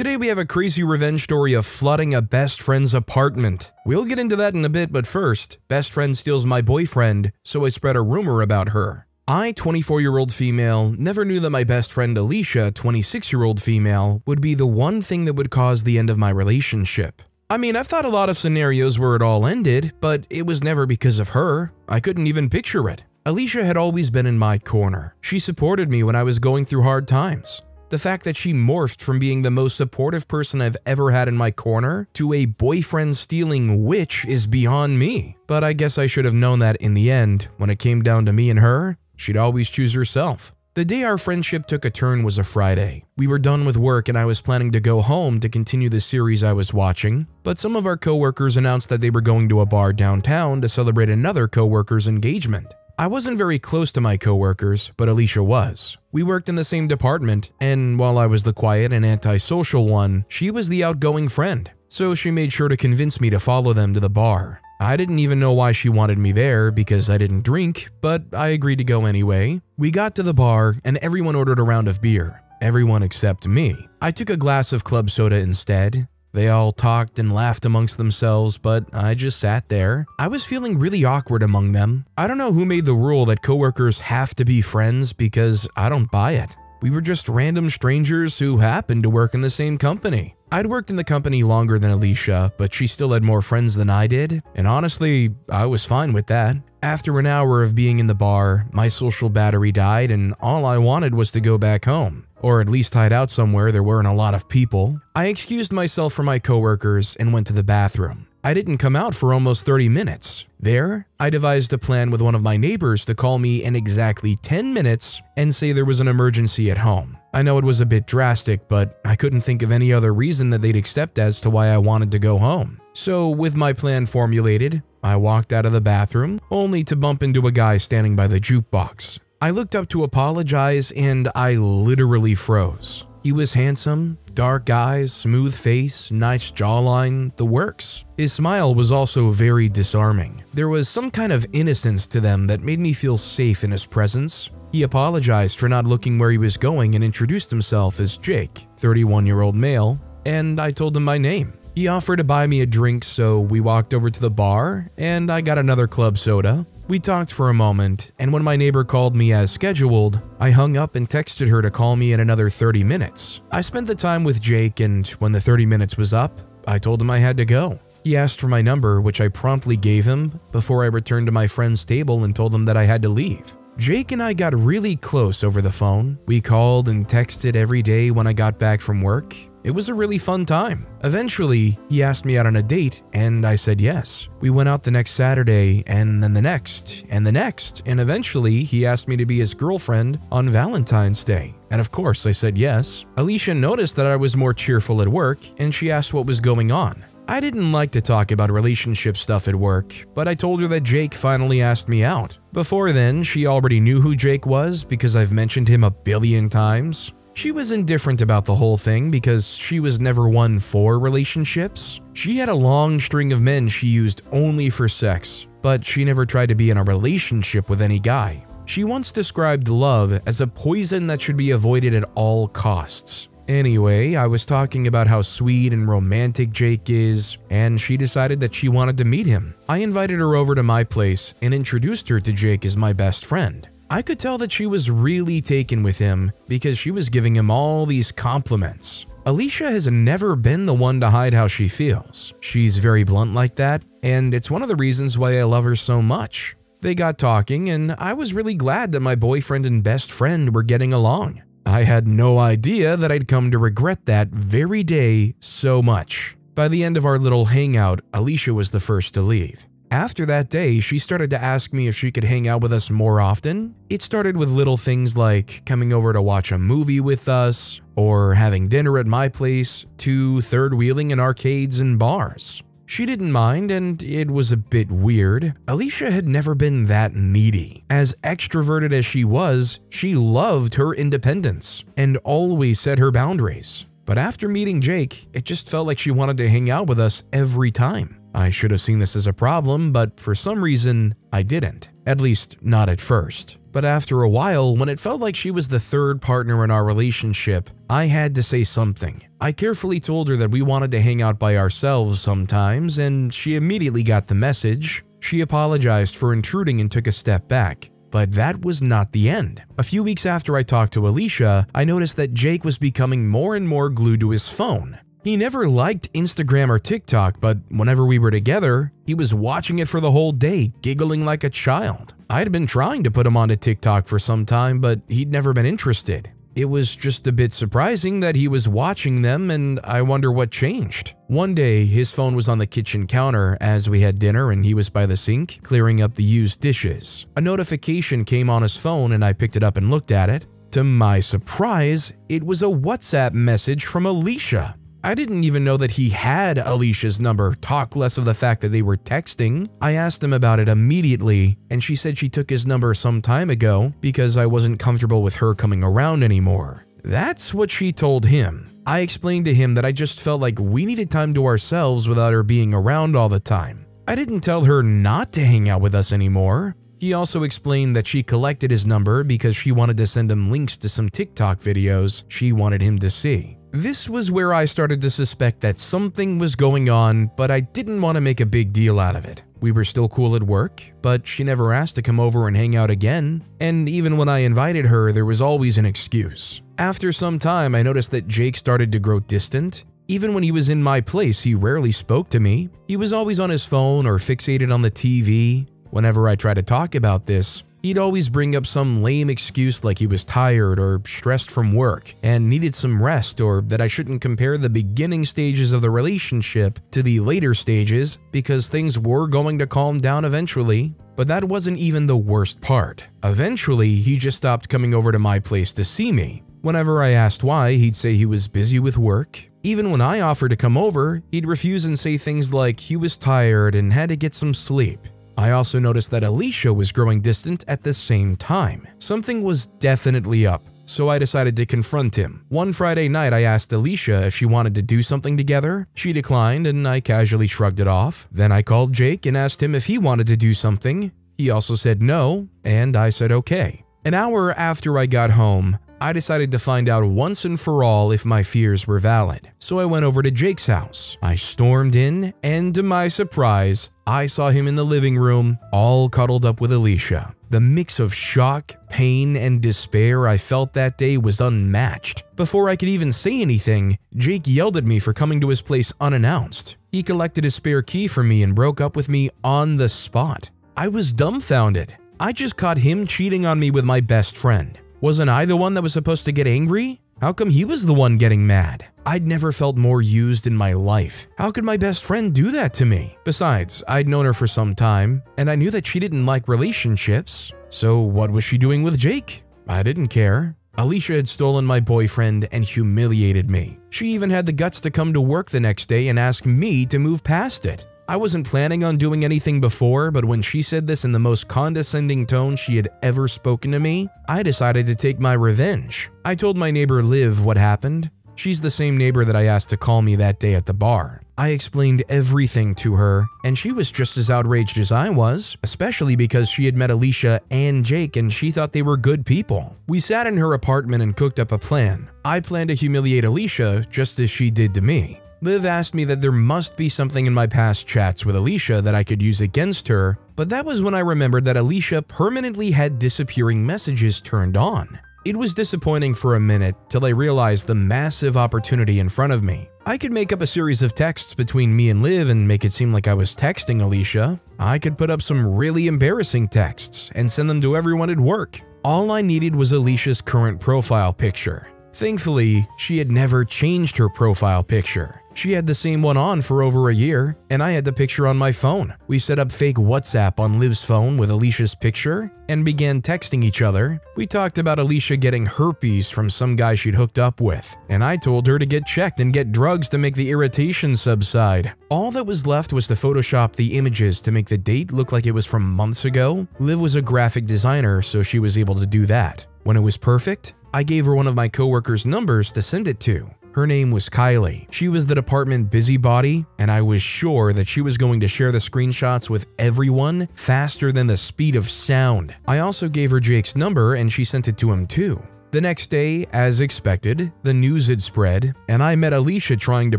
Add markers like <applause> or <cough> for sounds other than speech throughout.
Today we have a crazy revenge story of flooding a best friend's apartment. We'll get into that in a bit, but first, best friend steals my boyfriend, so I spread a rumor about her. I, 24 year old female, never knew that my best friend Alicia, 26 year old female, would be the one thing that would cause the end of my relationship. I mean, I've thought a lot of scenarios where it all ended, but it was never because of her. I couldn't even picture it. Alicia had always been in my corner. She supported me when I was going through hard times. The fact that she morphed from being the most supportive person I've ever had in my corner to a boyfriend stealing witch is beyond me. But I guess I should have known that in the end, when it came down to me and her, she'd always choose herself. The day our friendship took a turn was a Friday. We were done with work and I was planning to go home to continue the series I was watching, but some of our coworkers announced that they were going to a bar downtown to celebrate another coworker's engagement. I wasn't very close to my coworkers, but Alicia was. We worked in the same department, and while I was the quiet and antisocial one, she was the outgoing friend. So she made sure to convince me to follow them to the bar. I didn't even know why she wanted me there because I didn't drink, but I agreed to go anyway. We got to the bar and everyone ordered a round of beer. Everyone except me. I took a glass of club soda instead, they all talked and laughed amongst themselves, but I just sat there. I was feeling really awkward among them. I don't know who made the rule that coworkers have to be friends because I don't buy it. We were just random strangers who happened to work in the same company. I'd worked in the company longer than Alicia, but she still had more friends than I did, and honestly, I was fine with that. After an hour of being in the bar, my social battery died, and all I wanted was to go back home or at least hide out somewhere there weren't a lot of people. I excused myself from my coworkers and went to the bathroom. I didn't come out for almost 30 minutes. There, I devised a plan with one of my neighbors to call me in exactly 10 minutes and say there was an emergency at home. I know it was a bit drastic, but I couldn't think of any other reason that they'd accept as to why I wanted to go home. So, with my plan formulated, I walked out of the bathroom, only to bump into a guy standing by the jukebox. I looked up to apologize and I literally froze. He was handsome, dark eyes, smooth face, nice jawline, the works. His smile was also very disarming. There was some kind of innocence to them that made me feel safe in his presence. He apologized for not looking where he was going and introduced himself as Jake, 31 year old male, and I told him my name. He offered to buy me a drink, so we walked over to the bar and I got another club soda. We talked for a moment, and when my neighbor called me as scheduled, I hung up and texted her to call me in another 30 minutes. I spent the time with Jake, and when the 30 minutes was up, I told him I had to go. He asked for my number, which I promptly gave him before I returned to my friend's table and told him that I had to leave. Jake and I got really close over the phone. We called and texted every day when I got back from work, it was a really fun time. Eventually, he asked me out on a date, and I said yes. We went out the next Saturday, and then the next, and the next, and eventually, he asked me to be his girlfriend on Valentine's Day. And of course, I said yes. Alicia noticed that I was more cheerful at work, and she asked what was going on. I didn't like to talk about relationship stuff at work, but I told her that Jake finally asked me out. Before then, she already knew who Jake was because I've mentioned him a billion times. She was indifferent about the whole thing because she was never one for relationships. She had a long string of men she used only for sex, but she never tried to be in a relationship with any guy. She once described love as a poison that should be avoided at all costs. Anyway, I was talking about how sweet and romantic Jake is, and she decided that she wanted to meet him. I invited her over to my place and introduced her to Jake as my best friend. I could tell that she was really taken with him because she was giving him all these compliments. Alicia has never been the one to hide how she feels. She's very blunt like that, and it's one of the reasons why I love her so much. They got talking, and I was really glad that my boyfriend and best friend were getting along. I had no idea that I'd come to regret that very day so much. By the end of our little hangout, Alicia was the first to leave. After that day, she started to ask me if she could hang out with us more often. It started with little things like coming over to watch a movie with us, or having dinner at my place, to third wheeling in arcades and bars. She didn't mind, and it was a bit weird. Alicia had never been that needy. As extroverted as she was, she loved her independence and always set her boundaries. But after meeting Jake, it just felt like she wanted to hang out with us every time. I should have seen this as a problem, but for some reason, I didn't. At least, not at first. But after a while, when it felt like she was the third partner in our relationship, I had to say something. I carefully told her that we wanted to hang out by ourselves sometimes, and she immediately got the message. She apologized for intruding and took a step back. But that was not the end. A few weeks after I talked to Alicia, I noticed that Jake was becoming more and more glued to his phone. He never liked Instagram or TikTok, but whenever we were together, he was watching it for the whole day, giggling like a child. I'd been trying to put him onto TikTok for some time, but he'd never been interested. It was just a bit surprising that he was watching them, and I wonder what changed. One day, his phone was on the kitchen counter as we had dinner and he was by the sink, clearing up the used dishes. A notification came on his phone and I picked it up and looked at it. To my surprise, it was a WhatsApp message from Alicia. I didn't even know that he had Alicia's number, talk less of the fact that they were texting. I asked him about it immediately, and she said she took his number some time ago because I wasn't comfortable with her coming around anymore. That's what she told him. I explained to him that I just felt like we needed time to ourselves without her being around all the time. I didn't tell her not to hang out with us anymore. He also explained that she collected his number because she wanted to send him links to some TikTok videos she wanted him to see. This was where I started to suspect that something was going on, but I didn't want to make a big deal out of it. We were still cool at work, but she never asked to come over and hang out again, and even when I invited her, there was always an excuse. After some time, I noticed that Jake started to grow distant. Even when he was in my place, he rarely spoke to me. He was always on his phone or fixated on the TV. Whenever I tried to talk about this, He'd always bring up some lame excuse like he was tired or stressed from work and needed some rest, or that I shouldn't compare the beginning stages of the relationship to the later stages because things were going to calm down eventually. But that wasn't even the worst part. Eventually, he just stopped coming over to my place to see me. Whenever I asked why, he'd say he was busy with work. Even when I offered to come over, he'd refuse and say things like he was tired and had to get some sleep. I also noticed that Alicia was growing distant at the same time. Something was definitely up, so I decided to confront him. One Friday night, I asked Alicia if she wanted to do something together. She declined, and I casually shrugged it off. Then I called Jake and asked him if he wanted to do something. He also said no, and I said okay. An hour after I got home, I decided to find out once and for all if my fears were valid. So I went over to Jake's house. I stormed in, and to my surprise, I saw him in the living room, all cuddled up with Alicia. The mix of shock, pain, and despair I felt that day was unmatched. Before I could even say anything, Jake yelled at me for coming to his place unannounced. He collected his spare key from me and broke up with me on the spot. I was dumbfounded. I just caught him cheating on me with my best friend. Wasn't I the one that was supposed to get angry? How come he was the one getting mad? I'd never felt more used in my life. How could my best friend do that to me? Besides, I'd known her for some time, and I knew that she didn't like relationships. So what was she doing with Jake? I didn't care. Alicia had stolen my boyfriend and humiliated me. She even had the guts to come to work the next day and ask me to move past it. I wasn't planning on doing anything before, but when she said this in the most condescending tone she had ever spoken to me, I decided to take my revenge. I told my neighbor Liv what happened. She's the same neighbor that I asked to call me that day at the bar. I explained everything to her, and she was just as outraged as I was, especially because she had met Alicia and Jake and she thought they were good people. We sat in her apartment and cooked up a plan. I planned to humiliate Alicia just as she did to me. Liv asked me that there must be something in my past chats with Alicia that I could use against her, but that was when I remembered that Alicia permanently had disappearing messages turned on. It was disappointing for a minute till I realized the massive opportunity in front of me. I could make up a series of texts between me and Liv and make it seem like I was texting Alicia. I could put up some really embarrassing texts and send them to everyone at work. All I needed was Alicia's current profile picture. Thankfully, she had never changed her profile picture. She had the same one on for over a year, and I had the picture on my phone. We set up fake WhatsApp on Liv's phone with Alicia's picture and began texting each other. We talked about Alicia getting herpes from some guy she'd hooked up with, and I told her to get checked and get drugs to make the irritation subside. All that was left was to Photoshop the images to make the date look like it was from months ago. Liv was a graphic designer, so she was able to do that. When it was perfect, I gave her one of my coworkers' numbers to send it to. Her name was Kylie. She was the department busybody, and I was sure that she was going to share the screenshots with everyone faster than the speed of sound. I also gave her Jake's number and she sent it to him too. The next day, as expected, the news had spread, and I met Alicia trying to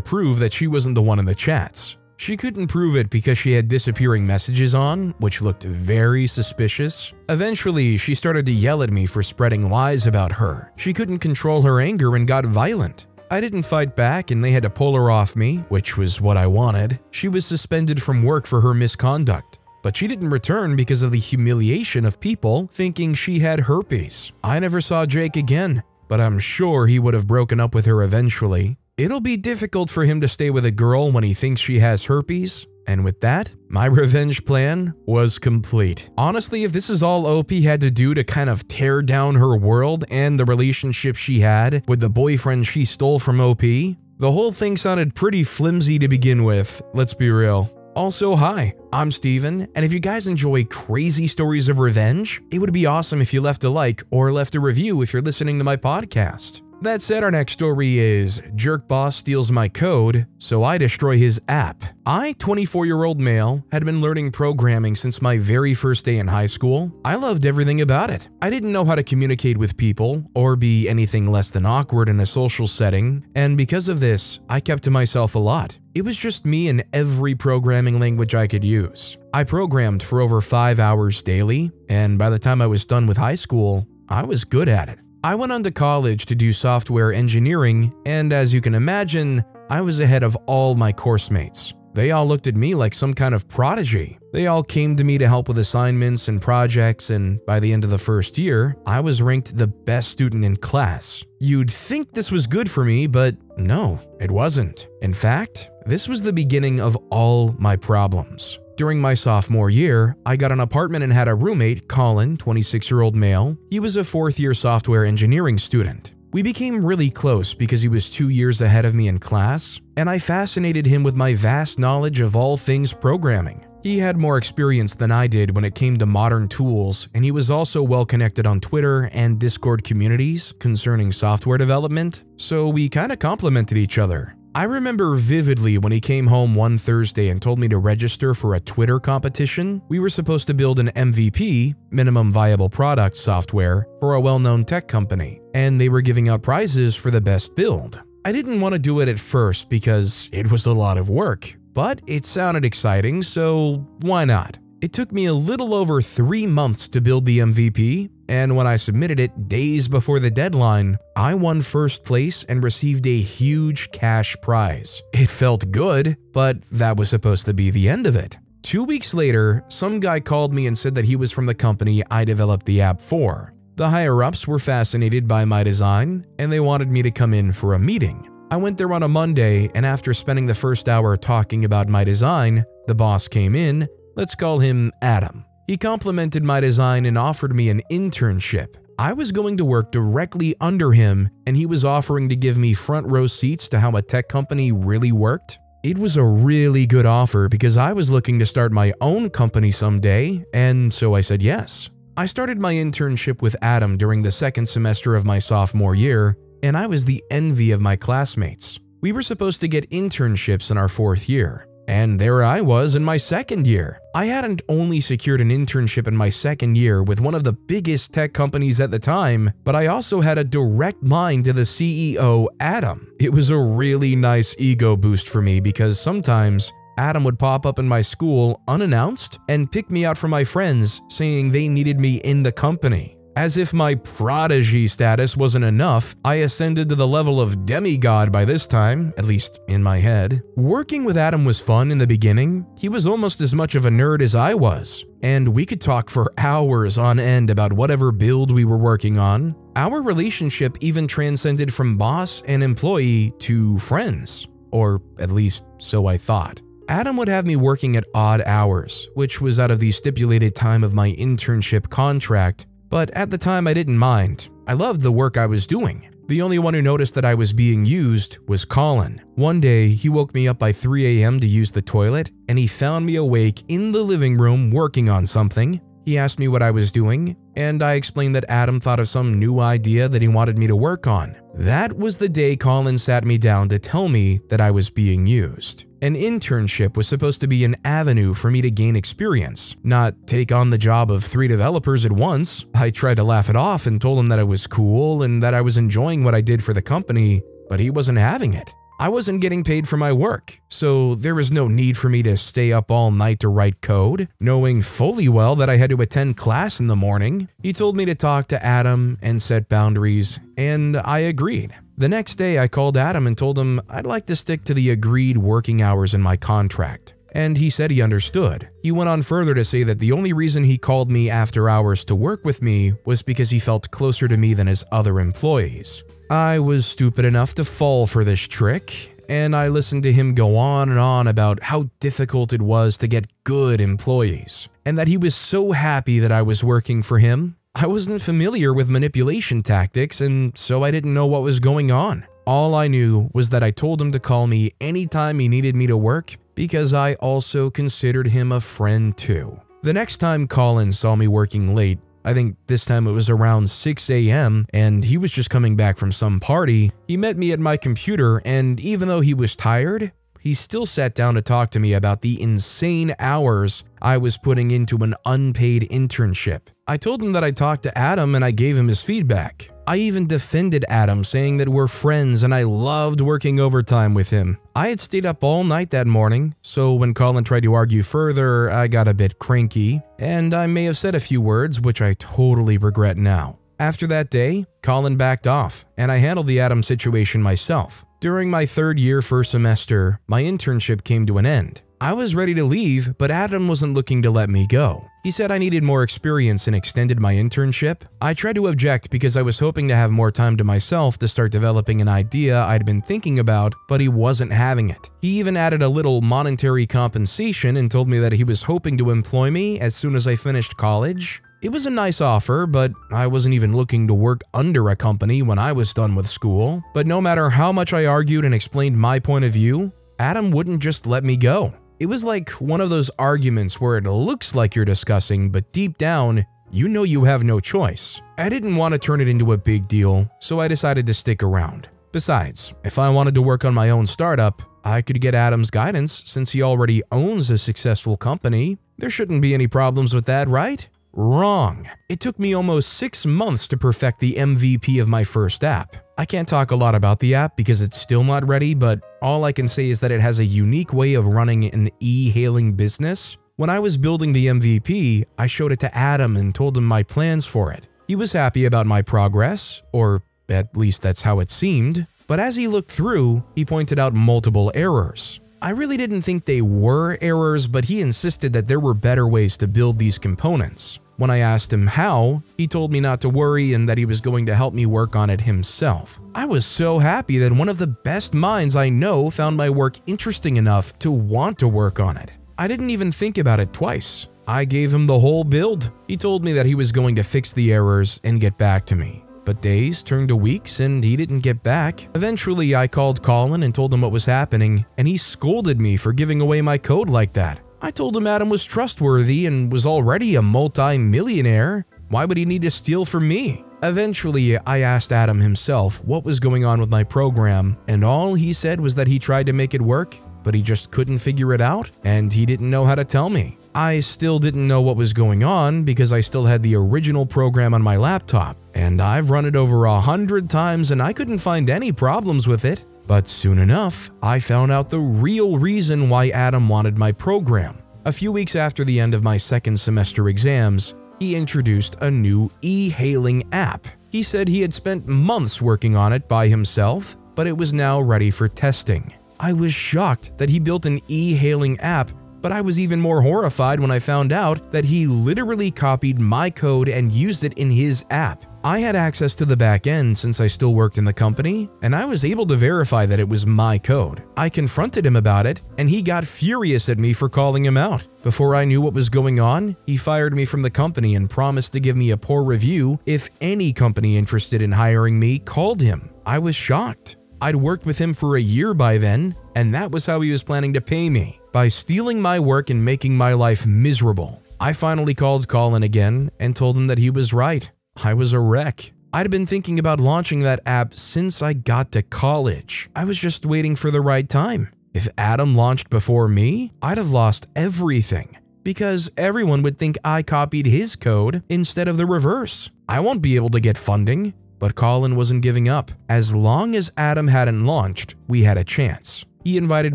prove that she wasn't the one in the chats. She couldn't prove it because she had disappearing messages on, which looked very suspicious. Eventually, she started to yell at me for spreading lies about her. She couldn't control her anger and got violent. I didn't fight back and they had to pull her off me, which was what I wanted. She was suspended from work for her misconduct but she didn't return because of the humiliation of people thinking she had herpes. I never saw Jake again, but I'm sure he would have broken up with her eventually. It'll be difficult for him to stay with a girl when he thinks she has herpes, and with that, my <laughs> revenge plan was complete. Honestly, if this is all OP had to do to kind of tear down her world and the relationship she had with the boyfriend she stole from OP, the whole thing sounded pretty flimsy to begin with, let's be real. Also, hi, I'm Steven, and if you guys enjoy crazy stories of revenge, it would be awesome if you left a like or left a review if you're listening to my podcast. That said, our next story is Jerk Boss steals my code, so I destroy his app. I, 24 year old male, had been learning programming since my very first day in high school. I loved everything about it. I didn't know how to communicate with people or be anything less than awkward in a social setting, and because of this, I kept to myself a lot. It was just me and every programming language I could use. I programmed for over five hours daily, and by the time I was done with high school, I was good at it. I went on to college to do software engineering, and as you can imagine, I was ahead of all my course mates. They all looked at me like some kind of prodigy. They all came to me to help with assignments and projects, and by the end of the first year, I was ranked the best student in class. You'd think this was good for me, but no, it wasn't. In fact, this was the beginning of all my problems. During my sophomore year, I got an apartment and had a roommate, Colin, 26 year old male. He was a fourth year software engineering student. We became really close because he was two years ahead of me in class, and I fascinated him with my vast knowledge of all things programming. He had more experience than I did when it came to modern tools, and he was also well connected on Twitter and Discord communities concerning software development, so we kinda complemented each other. I remember vividly when he came home one Thursday and told me to register for a Twitter competition. We were supposed to build an MVP, minimum viable product software, for a well known tech company, and they were giving out prizes for the best build. I didn't want to do it at first because it was a lot of work, but it sounded exciting, so why not? It took me a little over three months to build the MVP, and when I submitted it days before the deadline, I won first place and received a huge cash prize. It felt good, but that was supposed to be the end of it. Two weeks later, some guy called me and said that he was from the company I developed the app for. The higher ups were fascinated by my design, and they wanted me to come in for a meeting. I went there on a Monday, and after spending the first hour talking about my design, the boss came in Let's call him Adam. He complimented my design and offered me an internship. I was going to work directly under him, and he was offering to give me front row seats to how a tech company really worked. It was a really good offer because I was looking to start my own company someday, and so I said yes. I started my internship with Adam during the second semester of my sophomore year, and I was the envy of my classmates. We were supposed to get internships in our fourth year. And there I was in my second year. I hadn't only secured an internship in my second year with one of the biggest tech companies at the time, but I also had a direct line to the CEO, Adam. It was a really nice ego boost for me because sometimes Adam would pop up in my school unannounced and pick me out from my friends saying they needed me in the company. As if my prodigy status wasn't enough, I ascended to the level of demigod by this time, at least in my head. Working with Adam was fun in the beginning. He was almost as much of a nerd as I was, and we could talk for hours on end about whatever build we were working on. Our relationship even transcended from boss and employee to friends, or at least so I thought. Adam would have me working at odd hours, which was out of the stipulated time of my internship contract, but at the time I didn't mind. I loved the work I was doing. The only one who noticed that I was being used was Colin. One day, he woke me up by 3 a.m. to use the toilet, and he found me awake in the living room working on something. He asked me what I was doing, and I explained that Adam thought of some new idea that he wanted me to work on. That was the day Colin sat me down to tell me that I was being used. An internship was supposed to be an avenue for me to gain experience, not take on the job of three developers at once. I tried to laugh it off and told him that it was cool and that I was enjoying what I did for the company, but he wasn't having it. I wasn't getting paid for my work, so there was no need for me to stay up all night to write code, knowing fully well that I had to attend class in the morning. He told me to talk to Adam and set boundaries, and I agreed. The next day, I called Adam and told him I'd like to stick to the agreed working hours in my contract. And he said he understood. He went on further to say that the only reason he called me after hours to work with me was because he felt closer to me than his other employees. I was stupid enough to fall for this trick, and I listened to him go on and on about how difficult it was to get good employees, and that he was so happy that I was working for him. I wasn't familiar with manipulation tactics, and so I didn't know what was going on. All I knew was that I told him to call me anytime he needed me to work because I also considered him a friend too. The next time Colin saw me working late, I think this time it was around 6 a.m., and he was just coming back from some party. He met me at my computer, and even though he was tired, he still sat down to talk to me about the insane hours I was putting into an unpaid internship. I told him that I talked to Adam and I gave him his feedback. I even defended Adam, saying that we're friends and I loved working overtime with him. I had stayed up all night that morning, so when Colin tried to argue further, I got a bit cranky, and I may have said a few words which I totally regret now. After that day, Colin backed off, and I handled the Adam situation myself. During my third year first semester, my internship came to an end. I was ready to leave, but Adam wasn't looking to let me go. He said I needed more experience and extended my internship. I tried to object because I was hoping to have more time to myself to start developing an idea I'd been thinking about, but he wasn't having it. He even added a little monetary compensation and told me that he was hoping to employ me as soon as I finished college. It was a nice offer, but I wasn't even looking to work under a company when I was done with school. But no matter how much I argued and explained my point of view, Adam wouldn't just let me go. It was like one of those arguments where it looks like you're discussing, but deep down, you know you have no choice. I didn't want to turn it into a big deal, so I decided to stick around. Besides, if I wanted to work on my own startup, I could get Adam's guidance since he already owns a successful company. There shouldn't be any problems with that, right? Wrong. It took me almost six months to perfect the MVP of my first app. I can't talk a lot about the app because it's still not ready, but all I can say is that it has a unique way of running an e-hailing business. When I was building the MVP, I showed it to Adam and told him my plans for it. He was happy about my progress, or at least that's how it seemed, but as he looked through, he pointed out multiple errors. I really didn't think they were errors, but he insisted that there were better ways to build these components. When I asked him how, he told me not to worry and that he was going to help me work on it himself. I was so happy that one of the best minds I know found my work interesting enough to want to work on it. I didn't even think about it twice. I gave him the whole build. He told me that he was going to fix the errors and get back to me. But days turned to weeks and he didn't get back. Eventually, I called Colin and told him what was happening, and he scolded me for giving away my code like that. I told him Adam was trustworthy and was already a multi-millionaire. Why would he need to steal from me? Eventually, I asked Adam himself what was going on with my program, and all he said was that he tried to make it work, but he just couldn't figure it out, and he didn't know how to tell me. I still didn't know what was going on because I still had the original program on my laptop, and I've run it over a hundred times and I couldn't find any problems with it. But soon enough, I found out the real reason why Adam wanted my program. A few weeks after the end of my second semester exams, he introduced a new e-hailing app. He said he had spent months working on it by himself, but it was now ready for testing. I was shocked that he built an e-hailing app but I was even more horrified when I found out that he literally copied my code and used it in his app. I had access to the back end since I still worked in the company, and I was able to verify that it was my code. I confronted him about it, and he got furious at me for calling him out. Before I knew what was going on, he fired me from the company and promised to give me a poor review if any company interested in hiring me called him. I was shocked. I'd worked with him for a year by then, and that was how he was planning to pay me by stealing my work and making my life miserable. I finally called Colin again and told him that he was right. I was a wreck. I'd been thinking about launching that app since I got to college. I was just waiting for the right time. If Adam launched before me, I'd have lost everything because everyone would think I copied his code instead of the reverse. I won't be able to get funding. But Colin wasn't giving up. As long as Adam hadn't launched, we had a chance. He invited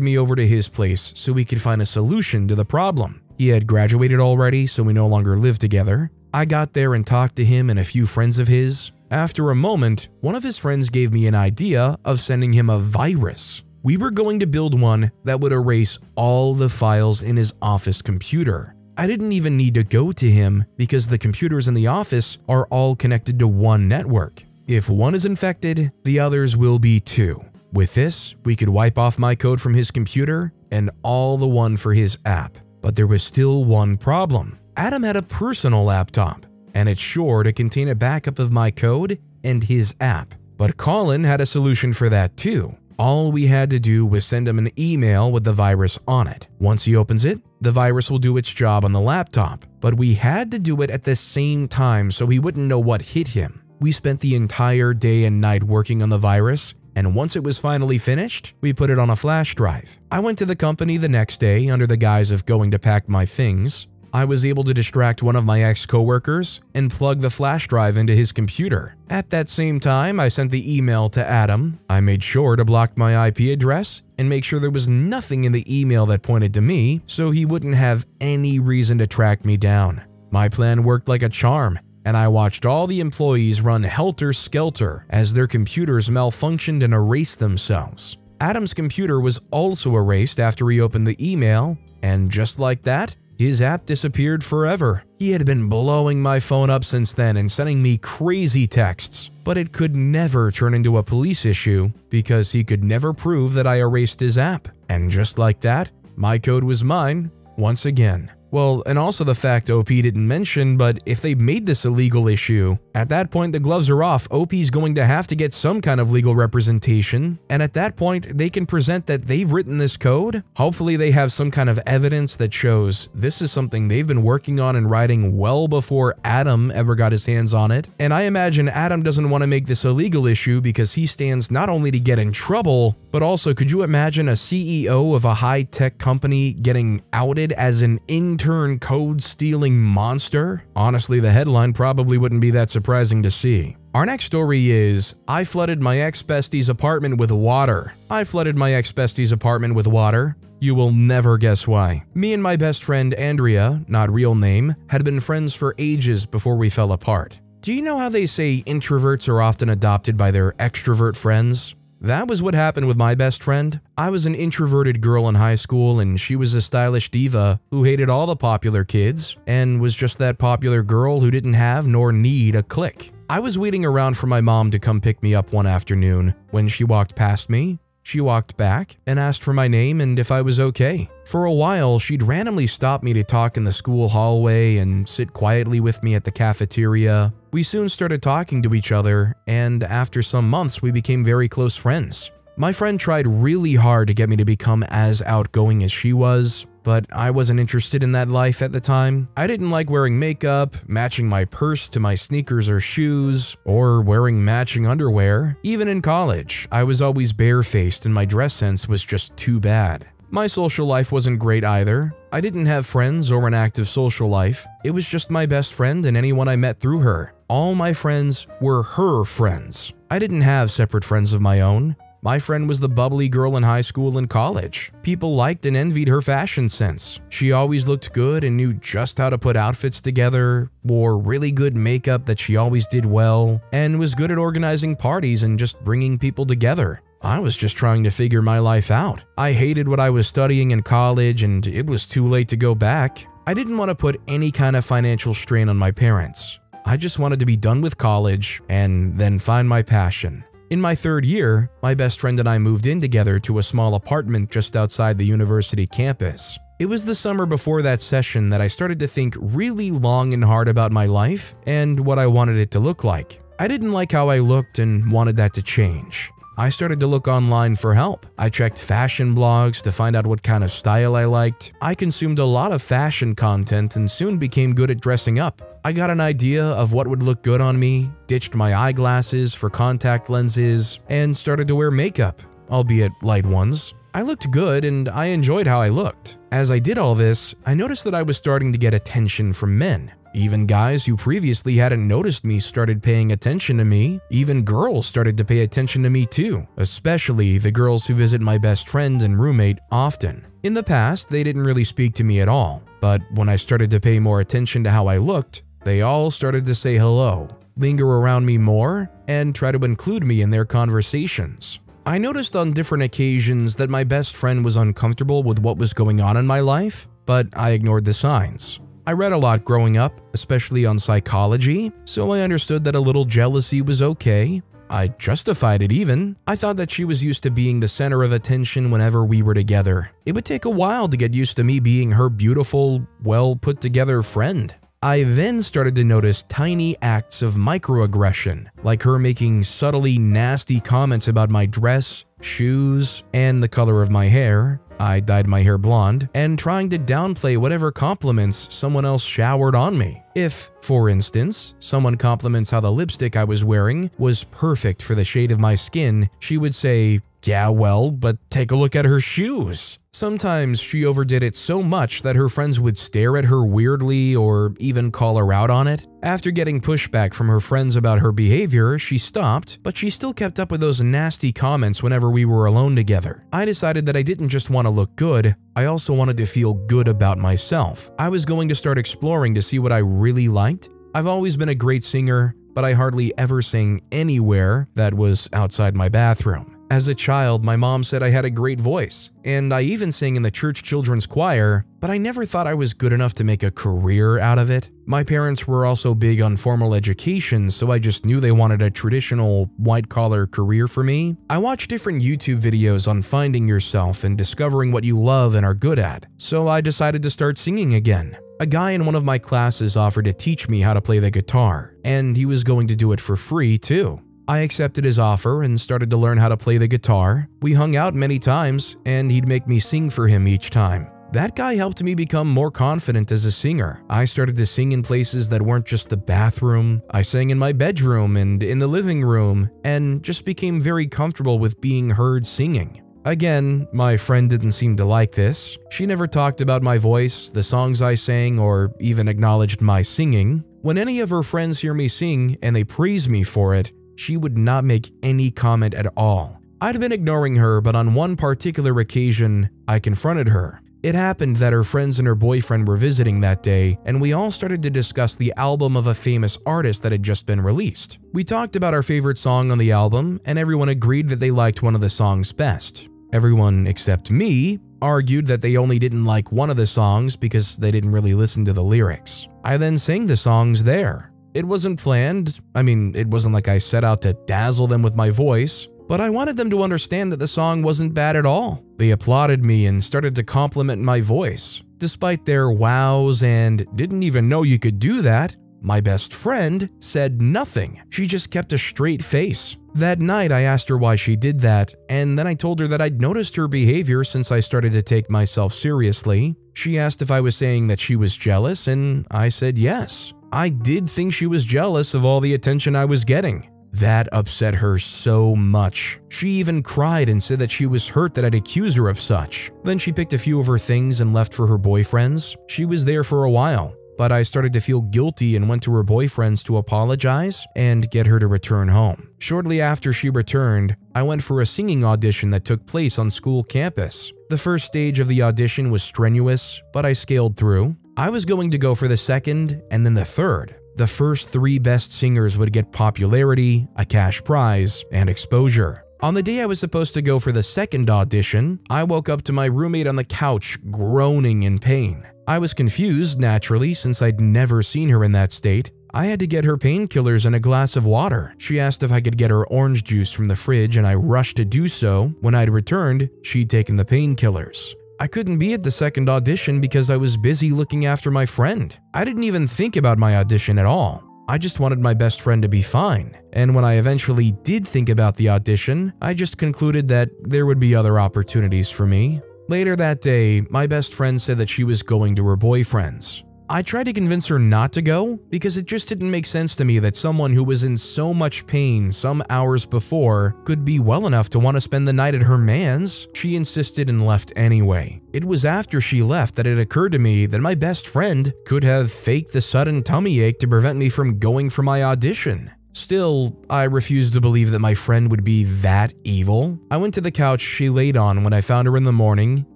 me over to his place so we could find a solution to the problem. He had graduated already, so we no longer lived together. I got there and talked to him and a few friends of his. After a moment, one of his friends gave me an idea of sending him a virus. We were going to build one that would erase all the files in his office computer. I didn't even need to go to him because the computers in the office are all connected to one network. If one is infected, the others will be too. With this, we could wipe off my code from his computer and all the one for his app. But there was still one problem. Adam had a personal laptop, and it's sure to contain a backup of my code and his app. But Colin had a solution for that too. All we had to do was send him an email with the virus on it. Once he opens it, the virus will do its job on the laptop. But we had to do it at the same time so he wouldn't know what hit him. We spent the entire day and night working on the virus, and once it was finally finished, we put it on a flash drive. I went to the company the next day under the guise of going to pack my things. I was able to distract one of my ex coworkers and plug the flash drive into his computer. At that same time, I sent the email to Adam. I made sure to block my IP address and make sure there was nothing in the email that pointed to me so he wouldn't have any reason to track me down. My plan worked like a charm, and I watched all the employees run helter skelter as their computers malfunctioned and erased themselves. Adam's computer was also erased after he opened the email, and just like that, his app disappeared forever. He had been blowing my phone up since then and sending me crazy texts, but it could never turn into a police issue because he could never prove that I erased his app. And just like that, my code was mine once again. Well, and also the fact OP didn't mention, but if they made this a legal issue, at that point the gloves are off, OP's going to have to get some kind of legal representation, and at that point they can present that they've written this code. Hopefully they have some kind of evidence that shows this is something they've been working on and writing well before Adam ever got his hands on it. And I imagine Adam doesn't want to make this a legal issue because he stands not only to get in trouble, but also could you imagine a CEO of a high-tech company getting outed as an in intern code stealing monster? Honestly, the headline probably wouldn't be that surprising to see. Our next story is I flooded my ex bestie's apartment with water. I flooded my ex bestie's apartment with water. You will never guess why. Me and my best friend Andrea, not real name, had been friends for ages before we fell apart. Do you know how they say introverts are often adopted by their extrovert friends? That was what happened with my best friend. I was an introverted girl in high school, and she was a stylish diva who hated all the popular kids and was just that popular girl who didn't have nor need a clique. I was waiting around for my mom to come pick me up one afternoon when she walked past me she walked back and asked for my name and if I was okay. For a while, she'd randomly stop me to talk in the school hallway and sit quietly with me at the cafeteria. We soon started talking to each other, and after some months, we became very close friends. My friend tried really hard to get me to become as outgoing as she was, but I wasn't interested in that life at the time. I didn't like wearing makeup, matching my purse to my sneakers or shoes, or wearing matching underwear. Even in college, I was always barefaced and my dress sense was just too bad. My social life wasn't great either. I didn't have friends or an active social life. It was just my best friend and anyone I met through her. All my friends were her friends. I didn't have separate friends of my own. My friend was the bubbly girl in high school and college. People liked and envied her fashion sense. She always looked good and knew just how to put outfits together, wore really good makeup that she always did well, and was good at organizing parties and just bringing people together. I was just trying to figure my life out. I hated what I was studying in college and it was too late to go back. I didn't want to put any kind of financial strain on my parents. I just wanted to be done with college and then find my passion. In my third year, my best friend and I moved in together to a small apartment just outside the university campus. It was the summer before that session that I started to think really long and hard about my life and what I wanted it to look like. I didn't like how I looked and wanted that to change. I started to look online for help. I checked fashion blogs to find out what kind of style I liked. I consumed a lot of fashion content and soon became good at dressing up. I got an idea of what would look good on me, ditched my eyeglasses for contact lenses, and started to wear makeup, albeit light ones. I looked good and I enjoyed how I looked. As I did all this, I noticed that I was starting to get attention from men. Even guys who previously hadn't noticed me started paying attention to me. Even girls started to pay attention to me too, especially the girls who visit my best friend and roommate often. In the past, they didn't really speak to me at all, but when I started to pay more attention to how I looked, they all started to say hello, linger around me more, and try to include me in their conversations. I noticed on different occasions that my best friend was uncomfortable with what was going on in my life, but I ignored the signs. I read a lot growing up, especially on psychology, so I understood that a little jealousy was okay. I justified it even. I thought that she was used to being the center of attention whenever we were together. It would take a while to get used to me being her beautiful, well put together friend. I then started to notice tiny acts of microaggression, like her making subtly nasty comments about my dress, shoes, and the color of my hair. I dyed my hair blonde, and trying to downplay whatever compliments someone else showered on me. If, for instance, someone compliments how the lipstick I was wearing was perfect for the shade of my skin, she would say, yeah, well, but take a look at her shoes. Sometimes she overdid it so much that her friends would stare at her weirdly or even call her out on it. After getting pushback from her friends about her behavior, she stopped, but she still kept up with those nasty comments whenever we were alone together. I decided that I didn't just want to look good, I also wanted to feel good about myself. I was going to start exploring to see what I really liked. I've always been a great singer, but I hardly ever sing anywhere that was outside my bathroom. As a child, my mom said I had a great voice, and I even sang in the church children's choir, but I never thought I was good enough to make a career out of it. My parents were also big on formal education, so I just knew they wanted a traditional white collar career for me. I watched different YouTube videos on finding yourself and discovering what you love and are good at, so I decided to start singing again. A guy in one of my classes offered to teach me how to play the guitar, and he was going to do it for free too. I accepted his offer and started to learn how to play the guitar. We hung out many times, and he'd make me sing for him each time. That guy helped me become more confident as a singer. I started to sing in places that weren't just the bathroom. I sang in my bedroom and in the living room, and just became very comfortable with being heard singing. Again, my friend didn't seem to like this. She never talked about my voice, the songs I sang, or even acknowledged my singing. When any of her friends hear me sing and they praise me for it, she would not make any comment at all. I'd been ignoring her, but on one particular occasion, I confronted her. It happened that her friends and her boyfriend were visiting that day, and we all started to discuss the album of a famous artist that had just been released. We talked about our favorite song on the album, and everyone agreed that they liked one of the songs best. Everyone except me argued that they only didn't like one of the songs because they didn't really listen to the lyrics. I then sang the songs there. It wasn't planned. I mean, it wasn't like I set out to dazzle them with my voice, but I wanted them to understand that the song wasn't bad at all. They applauded me and started to compliment my voice. Despite their wows and didn't even know you could do that, my best friend said nothing. She just kept a straight face. That night, I asked her why she did that, and then I told her that I'd noticed her behavior since I started to take myself seriously. She asked if I was saying that she was jealous, and I said yes. I did think she was jealous of all the attention I was getting. That upset her so much. She even cried and said that she was hurt that I'd accuse her of such. Then she picked a few of her things and left for her boyfriends. She was there for a while, but I started to feel guilty and went to her boyfriend's to apologize and get her to return home. Shortly after she returned, I went for a singing audition that took place on school campus. The first stage of the audition was strenuous, but I scaled through. I was going to go for the second and then the third. The first three best singers would get popularity, a cash prize, and exposure. On the day I was supposed to go for the second audition, I woke up to my roommate on the couch groaning in pain. I was confused, naturally, since I'd never seen her in that state. I had to get her painkillers and a glass of water. She asked if I could get her orange juice from the fridge, and I rushed to do so. When I'd returned, she'd taken the painkillers. I couldn't be at the second audition because I was busy looking after my friend. I didn't even think about my audition at all. I just wanted my best friend to be fine. And when I eventually did think about the audition, I just concluded that there would be other opportunities for me. Later that day, my best friend said that she was going to her boyfriend's. I tried to convince her not to go because it just didn't make sense to me that someone who was in so much pain some hours before could be well enough to want to spend the night at her man's. She insisted and left anyway. It was after she left that it occurred to me that my best friend could have faked the sudden tummy ache to prevent me from going for my audition. Still, I refused to believe that my friend would be that evil. I went to the couch she laid on when I found her in the morning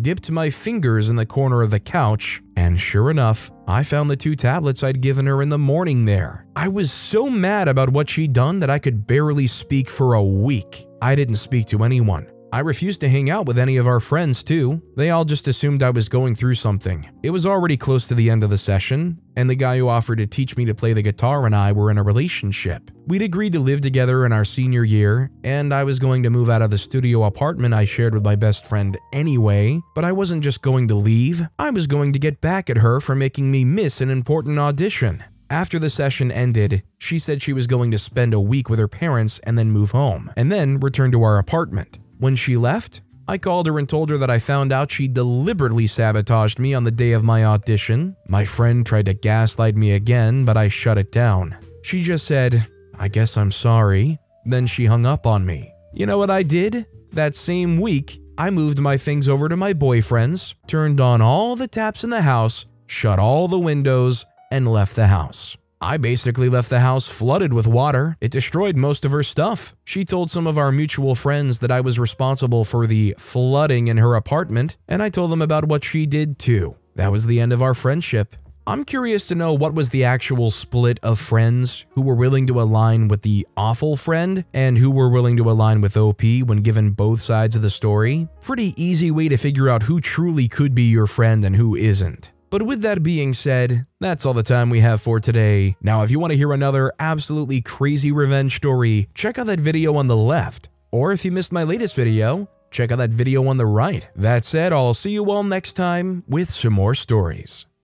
dipped my fingers in the corner of the couch, and sure enough, I found the two tablets I'd given her in the morning there. I was so mad about what she'd done that I could barely speak for a week. I didn't speak to anyone. I refused to hang out with any of our friends, too. They all just assumed I was going through something. It was already close to the end of the session, and the guy who offered to teach me to play the guitar and I were in a relationship. We'd agreed to live together in our senior year, and I was going to move out of the studio apartment I shared with my best friend anyway, but I wasn't just going to leave, I was going to get back at her for making me miss an important audition. After the session ended, she said she was going to spend a week with her parents and then move home, and then return to our apartment. When she left, I called her and told her that I found out she deliberately sabotaged me on the day of my audition. My friend tried to gaslight me again, but I shut it down. She just said, I guess I'm sorry. Then she hung up on me. You know what I did? That same week, I moved my things over to my boyfriend's, turned on all the taps in the house, shut all the windows, and left the house. I basically left the house flooded with water. It destroyed most of her stuff. She told some of our mutual friends that I was responsible for the flooding in her apartment, and I told them about what she did too. That was the end of our friendship. I'm curious to know what was the actual split of friends who were willing to align with the awful friend and who were willing to align with OP when given both sides of the story. Pretty easy way to figure out who truly could be your friend and who isn't. But with that being said, that's all the time we have for today. Now, if you want to hear another absolutely crazy revenge story, check out that video on the left. Or if you missed my latest video, check out that video on the right. That said, I'll see you all next time with some more stories.